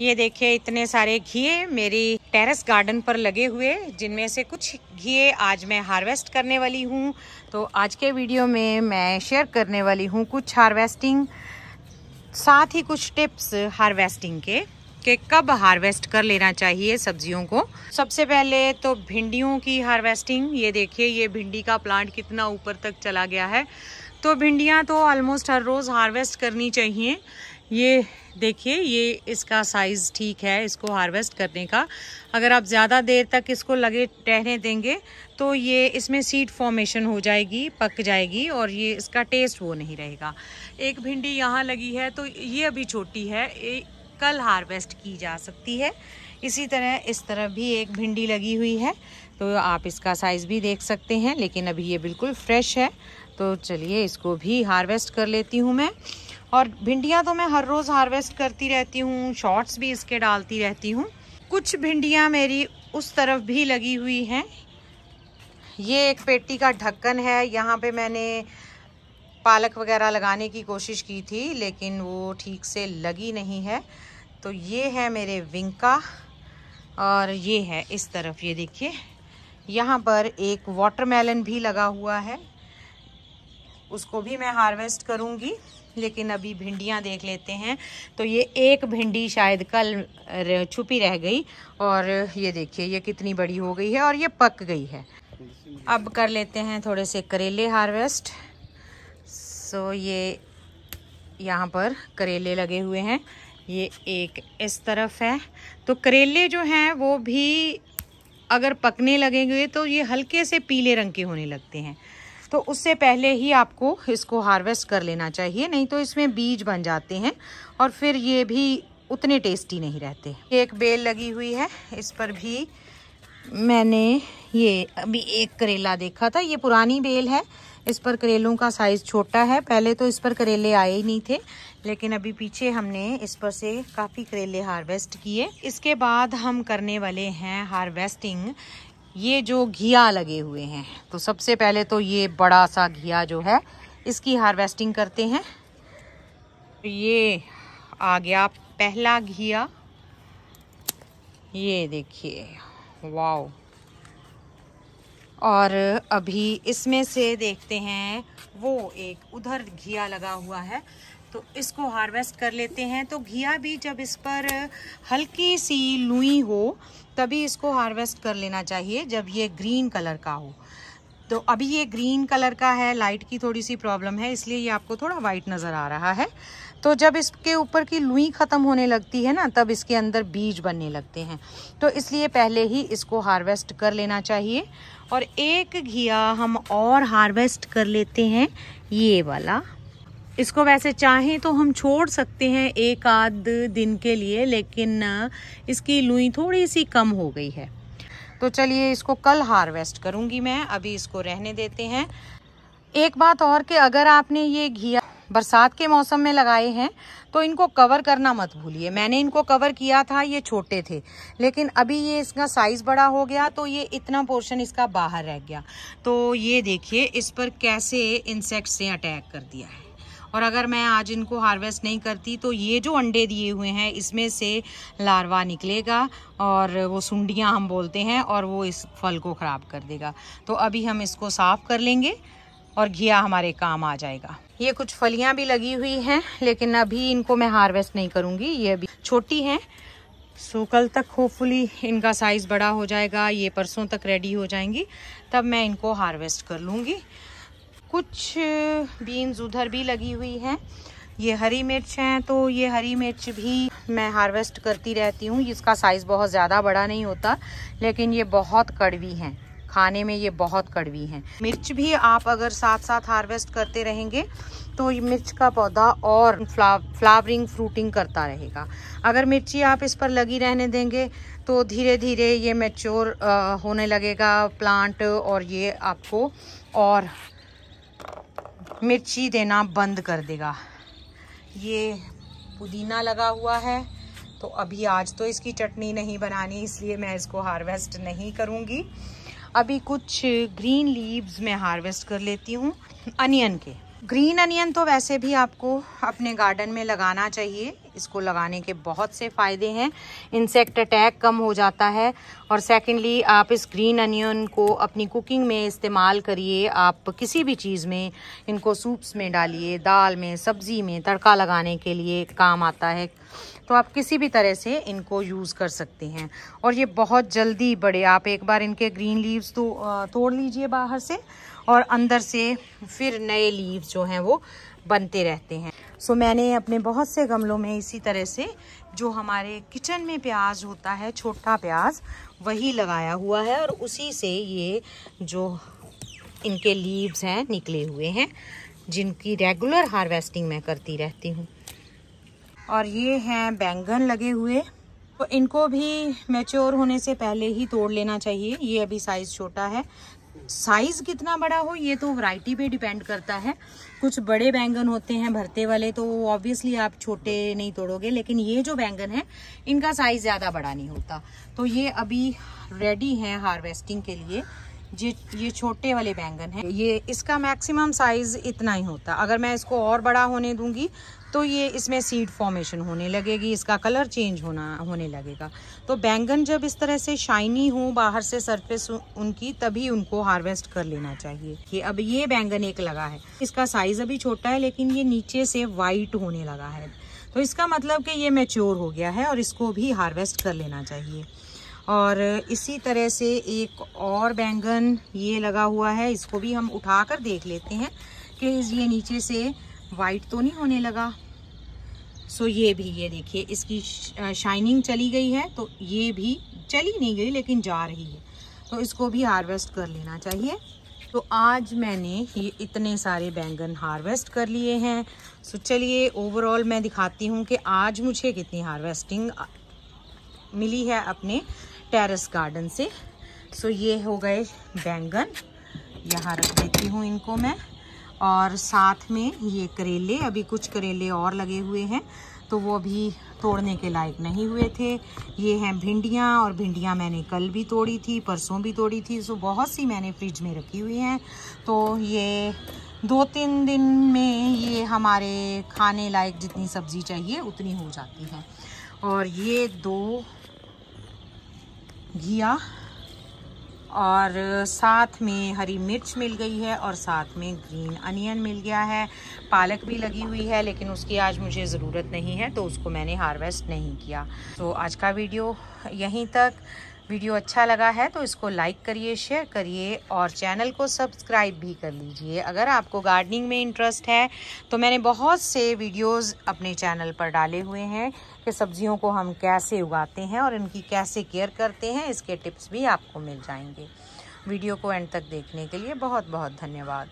ये देखिए, इतने सारे घिए मेरी टेरेस गार्डन पर लगे हुए, जिनमें से कुछ घिए आज मैं हार्वेस्ट करने वाली हूँ। तो आज के वीडियो में मैं शेयर करने वाली हूँ कुछ हार्वेस्टिंग साथ ही कुछ टिप्स हार्वेस्टिंग के, कि कब हार्वेस्ट कर लेना चाहिए सब्जियों को। सबसे पहले तो भिंडियों की हार्वेस्टिंग ये देखिए, ये भिंडी का प्लांट कितना ऊपर तक चला गया है। तो भिंडियाँ तो ऑलमोस्ट हर रोज़ हार्वेस्ट करनी चाहिए। ये देखिए, ये इसका साइज़ ठीक है, इसको हार्वेस्ट करने का। अगर आप ज़्यादा देर तक इसको लगे टहने देंगे तो ये इसमें सीड फॉर्मेशन हो जाएगी, पक जाएगी और ये इसका टेस्ट वो नहीं रहेगा। एक भिंडी यहाँ लगी है तो ये अभी छोटी है कल हार्वेस्ट की जा सकती है। इसी तरह, इस तरह भी एक भिंडी लगी हुई है तो आप इसका साइज़ भी देख सकते हैं, लेकिन अभी ये बिल्कुल फ्रेश है। तो चलिए, इसको भी हार्वेस्ट कर लेती हूँ मैं। और भिंडियाँ तो मैं हर रोज़ हार्वेस्ट करती रहती हूँ शॉर्ट्स भी इसके डालती रहती हूँ। कुछ भिंडियाँ मेरी उस तरफ़ भी लगी हुई हैं। ये एक पेटी का ढक्कन है, यहाँ पे मैंने पालक वगैरह लगाने की कोशिश की थी, लेकिन वो ठीक से लगी नहीं है। तो ये है मेरे विंका, और ये है इस तरफ़, ये देखिए। यहाँ पर एक वाटरमेलन भी लगा हुआ है। उसको भी मैं हार्वेस्ट करूँगी। लेकिन अभी भिंडियाँ देख लेते हैं। तो ये एक भिंडी शायद कल छुपी रह गई। और ये देखिए, ये कितनी बड़ी हो गई है और ये पक गई है। अब कर लेते हैं थोड़े से करेले हार्वेस्ट। सो ये यहाँ पर करेले लगे हुए हैं। ये एक इस तरफ़ है। तो करेले जो हैं, वो भी अगर पकने लगेंगे तो ये हल्के से पीले रंग के होने लगते हैं। तो उससे पहले ही आपको इसको हार्वेस्ट कर लेना चाहिए, नहीं तो इसमें बीज बन जाते हैं और फिर ये भी उतने टेस्टी नहीं रहते। एक बेल लगी हुई है, इस पर भी मैंने ये अभी एक करेला देखा था, ये पुरानी बेल है, इस पर करेलों का साइज़ छोटा है, पहले तो इस पर करेले आए ही नहीं थे, लेकिन अभी पीछे हमने इस पर से काफ़ी करेले हार्वेस्ट किए। इसके बाद हम करने वाले हैं हार्वेस्टिंग ये जो घिया लगे हुए हैं तो सबसे पहले तो ये बड़ा सा घिया जो है, इसकी हार्वेस्टिंग करते हैं। ये आ गया पहला घिया। ये देखिए वाओ और अभी इसमें से देखते हैं, वो एक उधर घिया लगा हुआ है। तो इसको हार्वेस्ट कर लेते हैं। तो घिया भी जब इस पर हल्की सी लुई हो, तभी इसको हार्वेस्ट कर लेना चाहिए, जब ये ग्रीन कलर का हो। तो अभी ये ग्रीन कलर का है, लाइट की थोड़ी सी प्रॉब्लम है, इसलिए ये आपको थोड़ा वाइट नज़र आ रहा है। तो जब इसके ऊपर की लुई ख़त्म होने लगती है ना, तब इसके अंदर बीज बनने लगते हैं। तो इसलिए पहले ही इसको हार्वेस्ट कर लेना चाहिए। और एक घिया हम और हार्वेस्ट कर लेते हैं, ये वाला। इसको वैसे चाहें तो हम छोड़ सकते हैं एक आध दिन के लिए, लेकिन इसकी लुई थोड़ी सी कम हो गई है। तो चलिए इसको कल हार्वेस्ट करूँगी मैं, अभी इसको रहने देते हैं। एक बात और कि अगर आपने ये घिया बरसात के मौसम में लगाए हैं तो इनको कवर करना मत भूलिए। मैंने इनको कवर किया था, ये छोटे थे, लेकिन अभी ये इसका साइज़ बड़ा हो गया तो ये इतना पोर्शन इसका बाहर रह गया। तो ये देखिए, इस पर कैसे इंसेक्ट्स ने अटैक कर दिया है। और अगर मैं आज इनको हार्वेस्ट नहीं करती तो ये जो अंडे दिए हुए हैं, इसमें से लार्वा निकलेगा और वो सुंडियाँ हम बोलते हैं, और वो इस फल को ख़राब कर देगा। तो अभी हम इसको साफ़ कर लेंगे और घिया हमारे काम आ जाएगा। ये कुछ फलियाँ भी लगी हुई हैं, लेकिन अभी इनको मैं हार्वेस्ट नहीं करूँगी। ये अभी छोटी हैं। सो कल तक होपफुली इनका साइज़ बड़ा हो जाएगा, ये परसों तक रेडी हो जाएँगी। तब मैं इनको हार्वेस्ट कर लूँगी। कुछ बीन्स उधर भी लगी हुई हैं। ये हरी मिर्च हैं तो ये हरी मिर्च भी मैं हार्वेस्ट करती रहती हूँ। इसका साइज़ बहुत ज़्यादा बड़ा नहीं होता, लेकिन ये बहुत कड़वी हैं। खाने में ये बहुत कड़वी हैं। मिर्च भी आप अगर साथ साथ हार्वेस्ट करते रहेंगे तो मिर्च का पौधा और फ्ला फ्लावरिंग फ्रूटिंग करता रहेगा। अगर मिर्ची आप इस पर लगी रहने देंगे तो धीरे धीरे ये मेच्योर होने लगेगा प्लांट और ये आपको और मिर्ची देना बंद कर देगा। ये पुदीना लगा हुआ है तो अभी आज तो इसकी चटनी नहीं बनानी, इसलिए मैं इसको हार्वेस्ट नहीं करूँगी। अभी कुछ ग्रीन लीव्स मैं हार्वेस्ट कर लेती हूँ, अनियन के। ग्रीन अनियन तो वैसे भी आपको अपने गार्डन में लगाना चाहिए। इसको लगाने के बहुत से फ़ायदे हैं। इंसेक्ट अटैक कम हो जाता है और सेकेंडली आप इस ग्रीन अनियन को अपनी कुकिंग में इस्तेमाल करिए। आप किसी भी चीज़ में इनको सूप्स में डालिए, दाल में, सब्ज़ी में, तड़का लगाने के लिए काम आता है। तो आप किसी भी तरह से इनको यूज़ कर सकते हैं। और ये बहुत जल्दी बड़े, आप एक बार इनके ग्रीन लीव्स तो तोड़ लीजिए बाहर से और अंदर से फिर नए लीव्स जो हैं वो बनते रहते हैं। सो so, मैंने अपने बहुत से गमलों में इसी तरह से जो हमारे किचन में प्याज होता है छोटा प्याज वही लगाया हुआ है और उसी से ये जो इनके लीव्स हैं निकले हुए हैं जिनकी रेगुलर हार्वेस्टिंग मैं करती रहती हूँ। और ये हैं बैंगन लगे हुए। तो इनको भी मैच्योर होने से पहले ही तोड़ लेना चाहिए। ये अभी साइज़ छोटा है। साइज़ कितना बड़ा हो, ये तो वैरायटी पे डिपेंड करता है। कुछ बड़े बैंगन होते हैं, भरते वाले तो ऑब्वियसली आप छोटे नहीं तोड़ोगे, लेकिन ये जो बैंगन है, इनका साइज़ ज़्यादा बड़ा नहीं होता। तो ये अभी रेडी है हार्वेस्टिंग के लिए। ये ये छोटे वाले बैंगन है। ये इसका मैक्सिमम साइज़ इतना ही होता। अगर मैं इसको और बड़ा होने दूँगी तो ये इसमें सीड फॉर्मेशन होने लगेगी, इसका कलर चेंज होना, होने लगेगा। तो बैंगन जब इस तरह से शाइनी हो, बाहर से सरफेस उनकी, तभी उनको हार्वेस्ट कर लेना चाहिए। कि अब ये बैंगन एक लगा है। इसका साइज़ अभी छोटा है, लेकिन ये नीचे से वाइट होने लगा है। तो इसका मतलब कि ये मेच्योर हो गया है और इसको भी हार्वेस्ट कर लेना चाहिए। और इसी तरह से एक और बैंगन ये लगा हुआ है, इसको भी हम उठा कर देख लेते हैं कि ये नीचे से वाइट तो नहीं होने लगा। सो ये भी, ये देखिए, इसकी शाइनिंग चली गई है तो ये भी चली नहीं गई, लेकिन जा रही है। तो इसको भी हार्वेस्ट कर लेना चाहिए। तो आज मैंने ये इतने सारे बैंगन हार्वेस्ट कर लिए हैं। सो चलिए ओवरऑल मैं दिखाती हूँ कि आज मुझे कितनी हार्वेस्टिंग मिली है अपने टेरेस गार्डन से। सो ये हो गए बैंगन। यहाँ रख देती हूँ इनको मैं। और साथ में ये करेले, अभी कुछ करेले और लगे हुए हैं। तो वो अभी तोड़ने के लायक नहीं हुए थे। ये हैं भिंडियाँ और भिंडियाँ मैंने कल भी तोड़ी थी, परसों भी तोड़ी थी। सो बहुत सी मैंने फ्रिज में रखी हुई हैं। तो ये दो तीन दिन में ये हमारे खाने लायक जितनी सब्ज़ी चाहिए, उतनी हो जाती है। और ये दो घिया और साथ में हरी मिर्च मिल गई है और साथ में ग्रीन अनियन मिल गया है। पालक भी लगी हुई है, लेकिन उसकी आज मुझे ज़रूरत नहीं है तो उसको मैंने हार्वेस्ट नहीं किया। तो आज का वीडियो यहीं तक। वीडियो अच्छा लगा है तो इसको लाइक करिए शेयर करिए और चैनल को सब्सक्राइब भी कर लीजिए। अगर आपको गार्डनिंग में इंटरेस्ट है तो मैंने बहुत से वीडियोस अपने चैनल पर डाले हुए हैं कि सब्जियों को हम कैसे उगाते हैं और इनकी कैसे केयर करते हैं, इसके टिप्स भी आपको मिल जाएँगे। वीडियो को एंड तक देखने के लिए बहुत बहुत धन्यवाद।